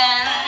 Jackson.